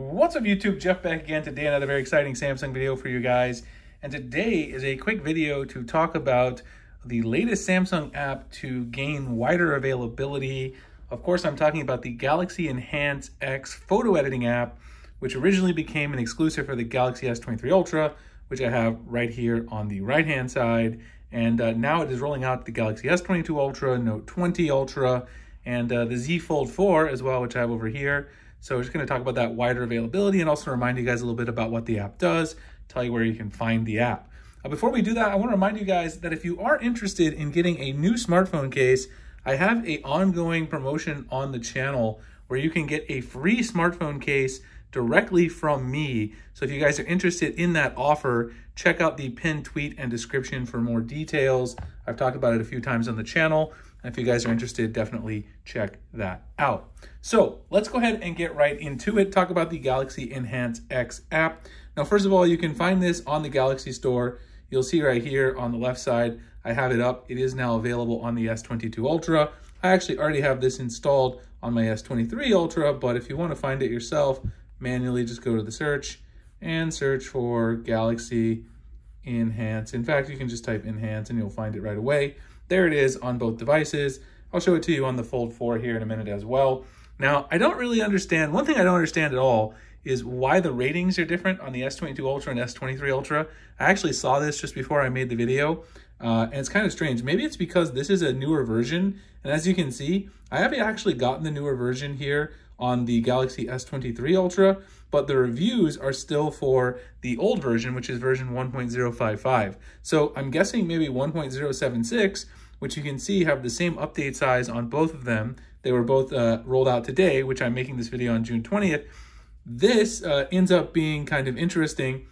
What's up YouTube? Jeff back again today, another very exciting Samsung video for you guys. And today is a quick video to talk about the latest Samsung app to gain wider availability. Of course, I'm talking about the Galaxy Enhance X photo editing app, which originally became an exclusive for the Galaxy S23 Ultra, which I have right here on the right-hand side. And uh, now it is rolling out the Galaxy S22 Ultra, Note 20 Ultra, and uh, the Z Fold 4 as well, which I have over here. So we're just going to talk about that wider availability and also remind you guys a little bit about what the app does, tell you where you can find the app. Uh, before we do that, I want to remind you guys that if you are interested in getting a new smartphone case, I have a ongoing promotion on the channel where you can get a free smartphone case directly from me. So if you guys are interested in that offer, check out the pinned tweet and description for more details. I've talked about it a few times on the channel. If you guys are interested, definitely check that out. So let's go ahead and get right into it. Talk about the Galaxy Enhance X app. Now, first of all, you can find this on the Galaxy Store. You'll see right here on the left side, I have it up. It is now available on the S22 Ultra. I actually already have this installed on my S23 Ultra, but if you want to find it yourself, manually just go to the search and search for Galaxy Enhance. In fact, you can just type Enhance and you'll find it right away. There it is on both devices. I'll show it to you on the Fold 4 here in a minute as well. Now, I don't really understand, one thing I don't understand at all is why the ratings are different on the S22 Ultra and S23 Ultra. I actually saw this just before I made the video, uh, and it's kind of strange. Maybe it's because this is a newer version, and as you can see, I haven't actually gotten the newer version here on the Galaxy S23 Ultra, but the reviews are still for the old version, which is version 1.055. So I'm guessing maybe 1.076, which you can see have the same update size on both of them. They were both uh, rolled out today, which I'm making this video on June 20th. This uh, ends up being kind of interesting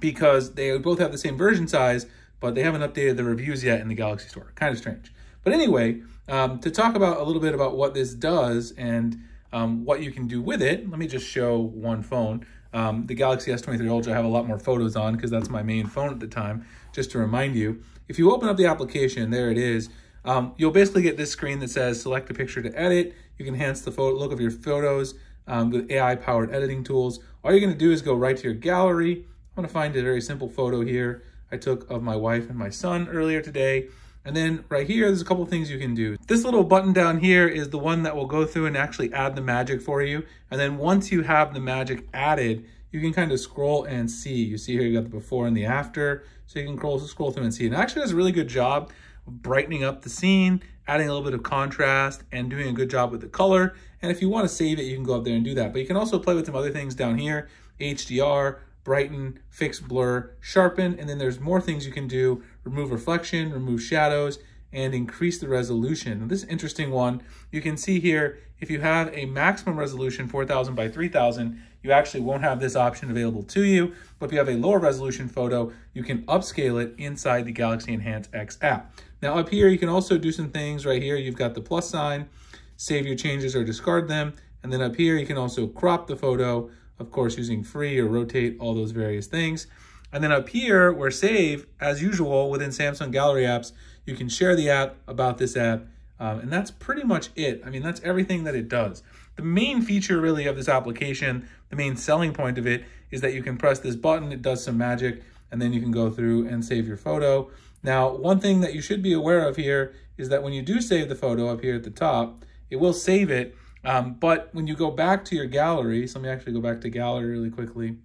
because they both have the same version size, but they haven't updated the reviews yet in the Galaxy Store. Kind of strange. But anyway, um, to talk about a little bit about what this does and um, what you can do with it, let me just show one phone. Um, the Galaxy S23 Ultra I have a lot more photos on because that's my main phone at the time, just to remind you. If you open up the application, there it is. Um, you'll basically get this screen that says select a picture to edit. You can enhance the photo look of your photos um, with AI-powered editing tools. All you're going to do is go right to your gallery. I'm going to find a very simple photo here I took of my wife and my son earlier today. And then right here, there's a couple things you can do. This little button down here is the one that will go through and actually add the magic for you. And then once you have the magic added, you can kind of scroll and see. You see here, you got the before and the after. So you can scroll, scroll through and see. And it actually does a really good job brightening up the scene, adding a little bit of contrast, and doing a good job with the color. And if you want to save it, you can go up there and do that. But you can also play with some other things down here, HDR, brighten, fix blur, sharpen, and then there's more things you can do, remove reflection, remove shadows, and increase the resolution. this interesting one, you can see here, if you have a maximum resolution 4000 by 3000, you actually won't have this option available to you, but if you have a lower resolution photo, you can upscale it inside the Galaxy Enhance X app. Now up here, you can also do some things right here. You've got the plus sign, save your changes or discard them. And then up here, you can also crop the photo, of course, using free or rotate, all those various things. And then up here, where save, as usual, within Samsung Gallery apps, you can share the app about this app. Um, and that's pretty much it. I mean, that's everything that it does. The main feature really of this application, the main selling point of it, is that you can press this button, it does some magic, and then you can go through and save your photo. Now, one thing that you should be aware of here is that when you do save the photo up here at the top, it will save it, um, but when you go back to your gallery, so let me actually go back to gallery really quickly,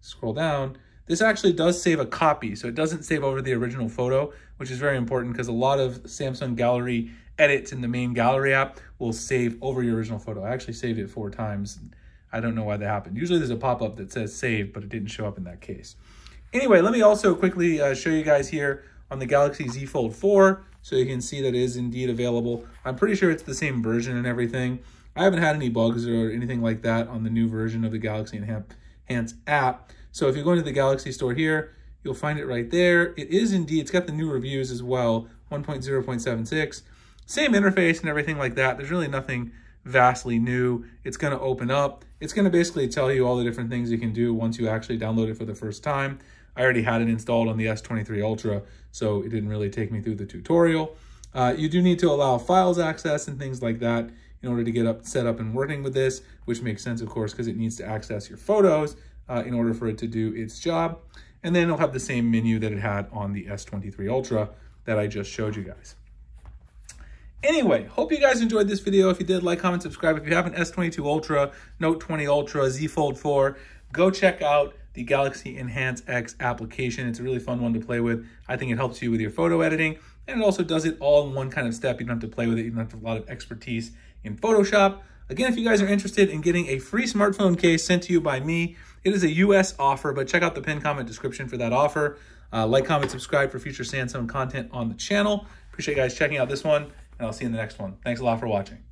scroll down, this actually does save a copy, so it doesn't save over the original photo, which is very important because a lot of Samsung Gallery edits in the main gallery app will save over your original photo. I actually saved it four times. I don't know why that happened. Usually there's a pop-up that says save, but it didn't show up in that case. Anyway, let me also quickly uh, show you guys here on the Galaxy Z Fold 4 so you can see that it is indeed available. I'm pretty sure it's the same version and everything. I haven't had any bugs or anything like that on the new version of the Galaxy Enhance app. So if you go into the Galaxy Store here, you'll find it right there. It is indeed, it's got the new reviews as well, 1.0.76. Same interface and everything like that. There's really nothing vastly new. It's going to open up. It's going to basically tell you all the different things you can do once you actually download it for the first time. I already had it installed on the S23 Ultra, so it didn't really take me through the tutorial. Uh, you do need to allow files access and things like that in order to get up set up and working with this, which makes sense, of course, because it needs to access your photos uh, in order for it to do its job. And then it'll have the same menu that it had on the S23 Ultra that I just showed you guys. Anyway, hope you guys enjoyed this video. If you did, like, comment, subscribe. If you have an S22 Ultra, Note 20 Ultra, Z Fold 4, go check out the Galaxy Enhance X application. It's a really fun one to play with. I think it helps you with your photo editing, and it also does it all in one kind of step. You don't have to play with it. You don't have a lot of expertise in Photoshop. Again, if you guys are interested in getting a free smartphone case sent to you by me, it is a US offer, but check out the pinned comment description for that offer. Uh, like, comment, subscribe for future Samsung content on the channel. Appreciate you guys checking out this one, and I'll see you in the next one. Thanks a lot for watching.